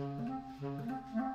Mm-hmm.